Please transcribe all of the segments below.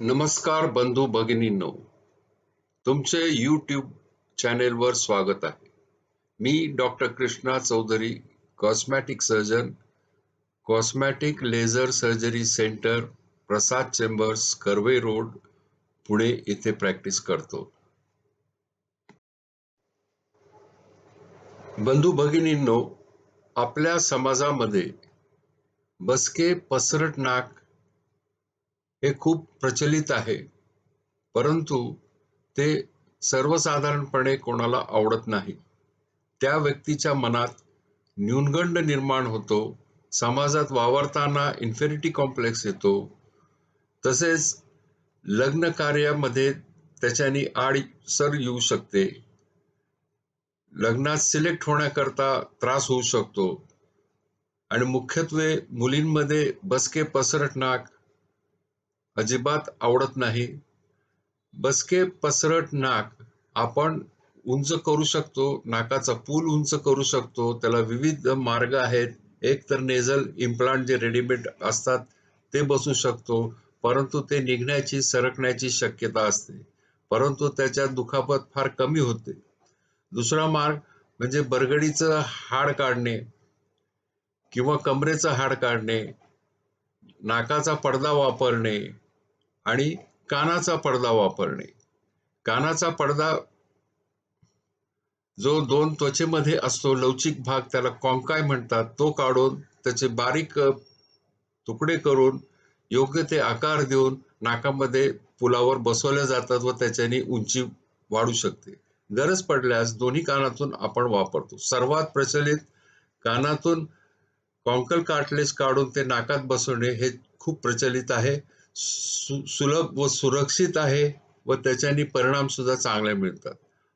नमस्कार बंधू भगिनींनो तुमचे यूट्यूब चॅनेलवर स्वागत आहे. मी doctor Krishna Chaudhary cosmetic surgeon cosmetic laser surgery centre Prasad chambers Karve road Pune येथे प्रॅक्टिस करतो. बंधू भगिनींनो आपल्या समाजामध्ये बसके पसरट नाक हे खूप प्रचलित आहे. परंतु ते सर्वसाधारणपणे कोणाला आवडत नाही. त्या व्यक्तीच्या मनात न्यूनगंड निर्माण होतो समाजात वावरताना इन्फेरिटी कॉम्प्लेक्स येतो तसेच लग्न कार्यामध्ये त्याच्यानी आड सर येऊ शकते. लग्नात सिलेक्ट होण्याकरता त्रास होऊ शकतो. आणि मुख्यत्वे मुलींमध्ये बसके पसरटनाक अजिबात आवडत नाही. बसके पसरट नाक आपण उंच करू शकतो नाकाचा पूल उंच करू शकतो त्याला विविध मार्ग आहेत. एक तर नेझल इम्प्लांट जे रेडीमेड असतात ते बसू शकतो परंतु ते निघण्याची सरकण्याची शक्यता असते. परंतु त्याच्यात दुखापत फार कमी होते. दुसरा मार्ग म्हणजे बरगडीचं हाड काढणे किंवा कमरेचं हाड काढणे नाकाचा पडदा वापरणे आणि कानाचा पडदा वापरणे. कानाचा पडदा जो दोन त्वचेमध्ये असतो लवचिक भाग त्याला कॉन्काय म्हणतात तो काढून त्याचे बारीक तुकडे करून योग्य ते आकार देऊन नाकामध्ये पुलावर बसवल्या जातात व त्याच्याने उंची वाढू शकते. गरज पडल्यास दोन्ही कानातून आपण वापरतो. सर्वात प्रचलित कानातून कॉन्कल कार्टलेज काढून ते नाकात बसवणे हे खूप प्रचलित आहे. सु सुलभ व सुरक्षित आहे व त्याच्याने परिणाम सुद्धा चांगले मिळतात.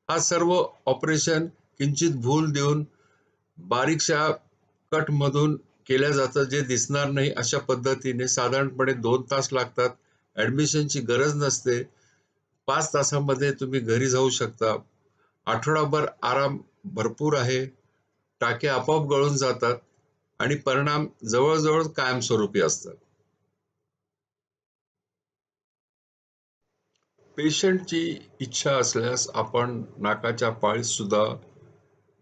हा सर्व ऑपरेशन किंचित भूल देऊन बारीकशा कट मधून केल्या जातं जे दिसणार नाही अशा पद्धतीने साधारणपणे दोन तास लागतात. ॲडमिशनची गरज नसते. पाच तासामध्ये तुम्ही घरी जाऊ शकता. आठवडाभर आराम भरपूर आहे. टाके आपोआप गळून जातात आणि परिणाम जवळजवळ कायमस्वरूपी असतात. पेशंटची इच्छा असल्यास आपण नाकाच्या पाळीत सुद्धा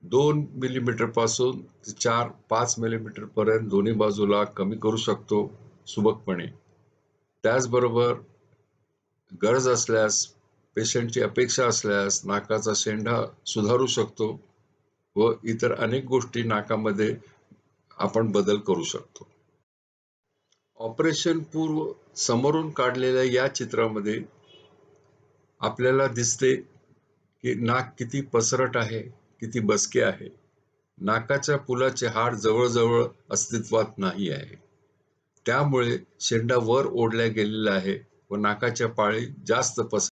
दोन मिलीमीटरपासून चार पाच मिलीमीटर पर्यंत दोन्ही बाजूला कमी करू शकतो सुबकपणे. त्याचबरोबर गरज असल्यास पेशंटची अपेक्षा असल्यास नाकाचा शेंडा सुधारू शकतो व इतर अनेक गोष्टी नाकामध्ये आपण बदल करू शकतो. ऑपरेशन पूर्व समोरून काढलेल्या या चित्रामध्ये आपल्याला दिसते की नाक किती पसरट आहे किती बसके आहे. नाकाच्या पुलाचे हाड जवळजवळ अस्तित्वात नाही आहे. त्यामुळे शेंडा वर ओढल्या गेलेला आहे व नाकाच्या पाळी जास्त पसर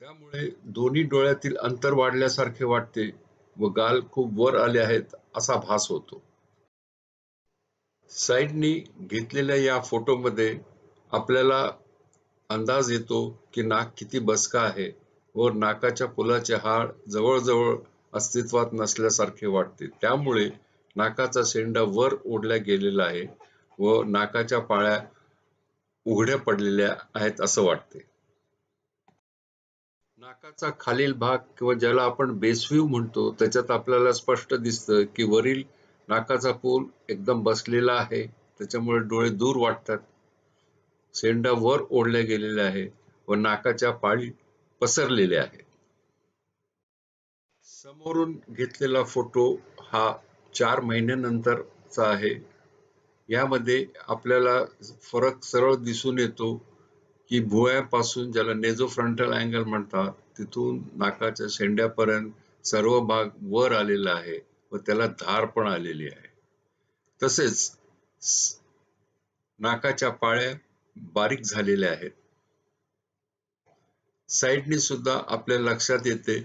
त्यामुळे दोन्ही डोळ्यातील अंतर वाढल्यासारखे वाटते व गाल खूप वर आले आहेत असा भास होतो. साईडनी घेतलेल्या या फोटोमध्ये आपल्याला अंदाज येतो की नाक किती बसका आहे व नाकाच्या पुलाचे हाड जवळजवळ अस्तित्वात नसल्यासारखे वाटते. त्यामुळे नाकाचा शेंडा वर ओढल्या गेलेला आहे व नाकाच्या पाळ्या उघड्या पडलेल्या आहेत असं वाटते. नाकाचा खालील भाग किंवा ज्याला आपण बेसव्ह्यू म्हणतो त्याच्यात आपल्याला स्पष्ट दिसतं की वरील नाकाचा पूल एकदम बसलेला आहे. त्याच्यामुळे डोळे दूर वाटतात. शेंडा वर ओढल्या गेलेल्या आहे व नाकाच्या पाळी पसरलेल्या आहेत समोरून घेतलेला फोटो हा चार महिन्यानंतरचा आहे. यामध्ये आपल्याला फरक सरळ दिसून येतो की भुवयापासून ज्याला नेझो फ्रंटल अँगल म्हणतात तिथून नाकाच्या शेंड्यापर्यंत सर्व भाग वर आलेला आहे व त्याला धार पण आलेली आहे. तसेच नाकाच्या पाळ्या बारीक झालेल्या आहेत. साईडने सुद्धा आपल्या लक्षात येते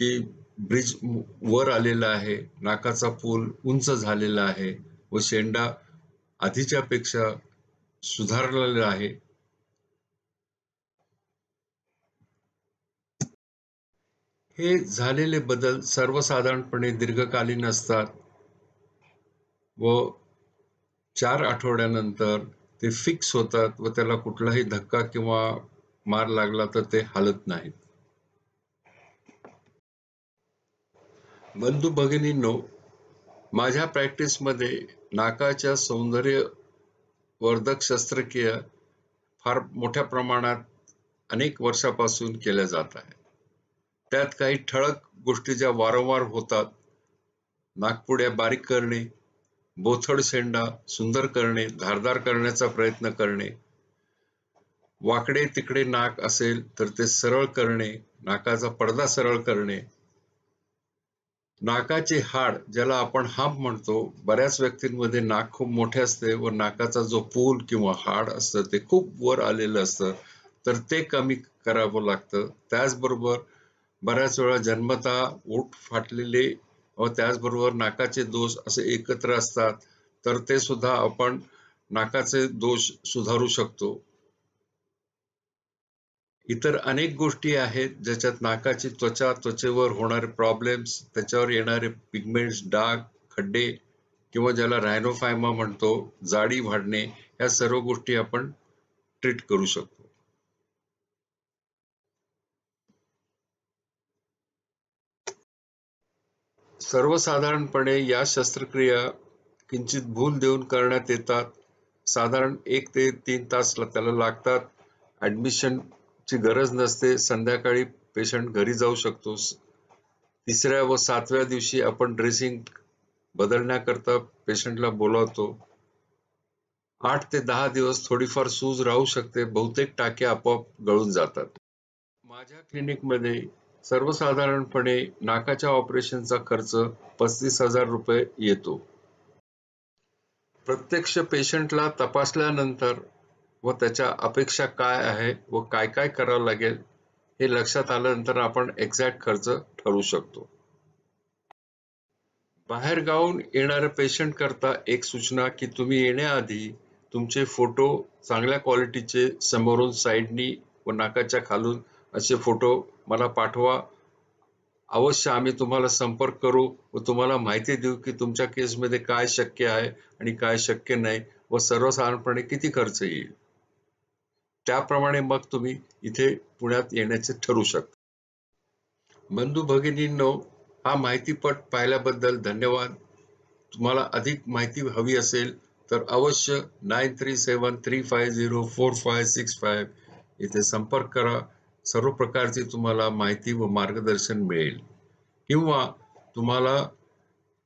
की ब्रिज वर आलेला आहे नाकाचा पूल उंच झालेला आहे व शेंडा आधीच्या पेक्षा सुधारलेला आहे. हे झालेले बदल सर्वसाधारणपणे दीर्घकालीन असतात व चार आठवड्यानंतर ते फिक्स होतात व त्याला कुठलाही धक्का किंवा मार लागला तर ते हालत नाहीत बंधू भगिनींनो माझ्या प्रॅक्टिसमध्ये नाकाच्या सौंदर्य वर्धक शस्त्रक्रिया फार मोठ्या प्रमाणात अनेक वर्षापासून केल्या जात आहेत त्यात काही ठळक गोष्टी ज्या वारंवार होतात नागपुड्या बारीक करणे बोथड शेंडा सुंदर करणे धारदार करण्याचा प्रयत्न करणे. वाकडे तिकडे नाक असेल तर ते सरळ करणे नाकाचा पडदा सरळ करणे. नाकाचे हाड ज्याला आपण हांब म्हणतो बऱ्याच व्यक्तींमध्ये नाक खूप मोठे असते व नाकाचा जो पूल किंवा हाड असतं ते खूप वर आलेलं असतं. तर ते कमी करावं लागतं. त्याचबरोबर बऱ्याच वेळा जन्मता ओठ फाटलेले व त्याचबरोबर नाकाचे दोष असे एकत्र असतात तर ते सुद्धा आपण नाकाचे दोष सुधारू शकतो. इतर अनेक गोष्टी आहेत ज्याच्यात नाकाची त्वचा त्वचेवर होणारे प्रॉब्लेम्स त्याच्यावर येणारे पिगमेंट्स डाग खड्डे किंवा ज्याला रायनोफायमा म्हणतो जाडी वाढणे या सर्व गोष्टी आपण ट्रीट करू शकतो. सर्वसाधारणपणे या शस्त्रक्रिया किंचित भूल देऊन करण्यात येतात. साधारण एक ते तीन तास त्याला लागतात. ऍडमिशन ची गरज नसते. संध्याकाळी पेशंट घरी जाऊ शकतो. तिसऱ्या व सातव्या दिवशी आपण ड्रेसिंग बदलण्याकरता पेशंटला बोलावतो. आठ ते दहा दिवस थोडीफार सूज राहू शकते. बहुतेक टाके आपोआप गळून जातात. माझ्या क्लिनिकमध्ये सर्वसाधारणपणे नाकाच्या ऑपरेशनचा खर्च पस्तीस हजार रुपये येतो. प्रत्यक्ष पेशंटला तपासल्यानंतर व त्याच्या अपेक्षा काय आहे व काय काय करावं लागेल हे लक्षात आल्यानंतर आपण एक्झॅक्ट खर्च ठरवू शकतो. बाहेर गावून येणाऱ्या पेशंट करता एक सूचना की तुम्ही येण्याआधी तुमचे फोटो चांगल्या क्वालिटीचे समोरून साईडनी व नाकाच्या खालून असे फोटो मला पाठवा. अवश्य आम्ही तुम्हाला संपर्क करू व तुम्हाला माहिती देऊ की तुमच्या केसमध्ये काय शक्य आहे आणि काय शक्य नाही व सर्वसाधारणपणे किती खर्च येईल. त्याप्रमाणे मग तुम्ही इथे पुण्यात येण्याचे ठरू शकता. बंधू भगिनींनो हा माहितीपट पाहिल्याबद्दल धन्यवाद. तुम्हाला अधिक माहिती हवी असेल तर अवश्य nine three seven three five zero four five six five इथे संपर्क करा. सर्व प्रकारची तुम्हाला माहिती व मार्गदर्शन मिळेल. किंवा तुम्हाला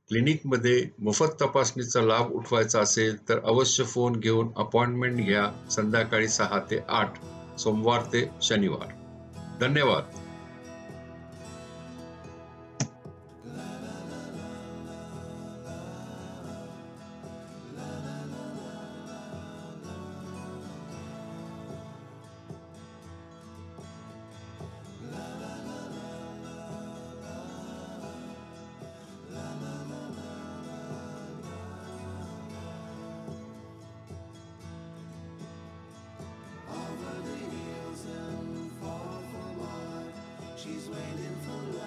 क्लिनिकमध्ये मोफत तपासणीचा लाभ उठवायचा असेल तर अवश्य फोन घेऊन अपॉइंटमेंट घ्या. संध्याकाळी सहा ते आठ सोमवार ते शनिवार. धन्यवाद. she's waiting for love.